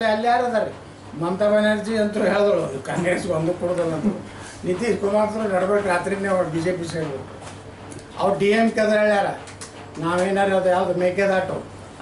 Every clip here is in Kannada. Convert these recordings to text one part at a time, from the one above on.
ಅಲ್ಲಿ ಯಾರು ಮಮತಾ ಬ್ಯಾನರ್ಜಿ ಅಂತೂ ಹೇಳಿದ್ರು ಕಾಂಗ್ರೆಸ್ ಒಂದು ಕೊಡೋದಲ್ಲ ಅಂತ. ನಿತೀಶ್ ಕುಮಾರ್ ನಡ್ಬೇಕು ರಾತ್ರಿನೇ ಅವ್ರು ಬಿ ಜೆ ಪಿ ಸೇರಿದ್ರು ಅವ್ರು ಡಿ ಎಂ ಕೆ ಅಂದ್ರೆ ಹೇಳ್ಯಾರ ನಾವೇನಾರು ಅದು ಯಾವ್ದು ಮೇಕೆದಾಟು?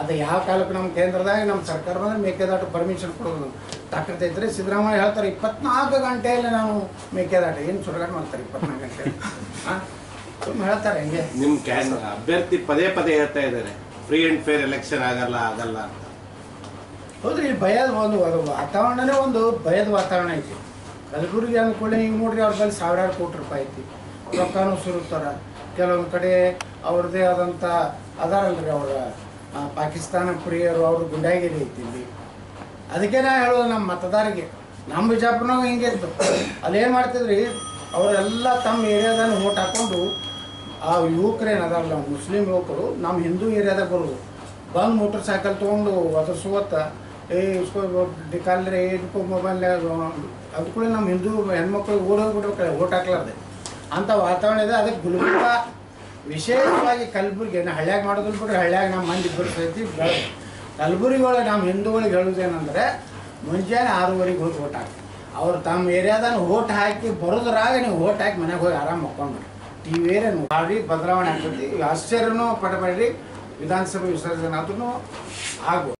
ಅದು ಯಾವ ಕಾಲಕ್ಕೆ ನಮ್ಮ ಕೇಂದ್ರದಾಗ ನಮ್ಮ ಸರ್ಕಾರ ಬಂದ್ರೆ ಮೇಕೆದಾಟು ಪರ್ಮಿಷನ್ ಕೊಡೋದು. ತಾಕತ್ತೈತ್ರಿ ಸಿದ್ದರಾಮಯ್ಯ ಹೇಳ್ತಾರೆ, ಇಪ್ಪತ್ನಾಲ್ಕು ಗಂಟೆಯಲ್ಲಿ ನಾವು ಮೇಕೆದಾಟ. ಏನು ಸುಡುಗಾಟ ಮಾಡ್ತಾರೆ ಇಪ್ಪತ್ನಾಲ್ಕು ಗಂಟೆ ಹಾಂ ಸುಮ್ಮನೆ ಹೇಳ್ತಾರೆ ಹಿಂಗೆ. ನಿಮ್ಮ ಅಭ್ಯರ್ಥಿ ಪದೇ ಪದೇ ಹೇಳ್ತಾ ಇದ್ದಾರೆ. ಫ್ರೀ ಅಂಡ್ ಫೇರ್ ಎಲೆಕ್ಷನ್ ಆಗಲ್ಲ ಆಗಲ್ಲ ಅಂತ. ಹೌದ್ರಿ, ಭಯದ ಒಂದು ವಾತಾವರಣನೇ ಒಂದು ಭಯದ ವಾತಾವರಣ ಐತಿ. ಕಲಬುರ್ಗಿ ಅಂದ್ಕೊಳ್ಳಿ ಹಿಂಗೆ ನೋಡ್ರಿ, ಅವ್ರ ಬಳಿ ಸಾವಿರಾರು ಕೋಟಿ ರೂಪಾಯಿ ಐತಿ. ರೊಕ್ಕನೂ ಸುರುತ್ತಾರ. ಕೆಲವೊಂದು ಕಡೆ ಅವ್ರದ್ದೇ ಆದಂಥ ಅದಾರಲ್ರಿ ಅವರ ಪಾಕಿಸ್ತಾನ ಪ್ರಿಯರು ಅವ್ರ ಗುಂಡಾಗಿರಿ ಐತಿ ಇಲ್ಲಿ. ಅದಕ್ಕೆ ನಾ ಹೇಳೋದು ನಮ್ಮ ಮತದಾರಿಗೆ ನಮ್ಮ ಬಿಜಾಪುರನಾಗ ಹಿಂಗೆ ಇತ್ತು ಅಲ್ಲೇನು ಮಾಡ್ತಿದ್ರಿ, ಅವರೆಲ್ಲ ತಮ್ಮ ಏರಿಯಾದಲ್ಲಿ ಓಟ್ ಹಾಕೊಂಡು, ಆ ಯುವಕರು ಏನದಾರಲ್ಲ ಮುಸ್ಲಿಂ ಯುವಕರು ನಮ್ಮ ಹಿಂದೂ ಏರಿಯಾದಾಗ ಬರೋದು. ಬಂದು ಮೋಟ್ರ್ ಸೈಕಲ್ ತೊಗೊಂಡು ಒದರ್ಸುವತ್ತ ಏ ಇಸ್ಕೋ रहे ರೇ ಇಟ್ಕೋ ಮೊಬೈಲ್ ಅದು ಕೂಡ ನಮ್ಮ ಹಿಂದೂ ಹೆಣ್ಮಕ್ಳಿಗೆ ಓಡೋಗ್ಬಿಡ್ಬೇಕು ಓಟ್ ಹಾಕ್ಲಾರ್ದೆ. ಅಂಥ ವಾತಾವರಣ ಇದೆ, ಅದಕ್ಕೆ ಗುಲ್ಬರ್ಗ ವಿಶೇಷವಾಗಿ ಕಲಬುರಗಿ, ನಾ ಹಳ್ಳ್ಯಾಗ ಮಾಡೋದಿಲ್ಲ ಬಿಡ್ರಿ ಹಳ್ಳ್ಯಾಗ ನಮ್ಮ ಮಂದಿ ಬೆಳೆದು ಕಲಬುರಗಿ ಒಳಗೆ ನಮ್ಮ ಹಿಂದೂಗಳಿಗೆ ಹೇಳೋದೇನೆಂದರೆ ಮುಂಜಾನೆ ಆರೂವರೆಗೆ ಹೋಗಿ ಓಟ್ ಹಾಕಿ ಅವ್ರು ತಮ್ಮ ಏರಿಯಾದಾಗ ಓಟ್ ಹಾಕಿ ಬರೋದ್ರಾಗ ನೀವು ಓಟ್ ಹಾಕಿ ಮನೆಗೆ ಹೋಗಿ ಆರಾಮ್ ಮಕ್ಕೊಂಡ್ರಿ ಟಿ ವಿಯೇನು ಭಾರಿ ಬದಲಾವಣೆ ಆಗ್ತೈತಿ ಆಶ್ಚರ್ಯನೂ ಪಡಬೇಡ್ರಿ ವಿಧಾನಸಭೆ ವಿಸರ್ಜನೆ ಆದ್ರೂ ಆಗ್ಬೋದು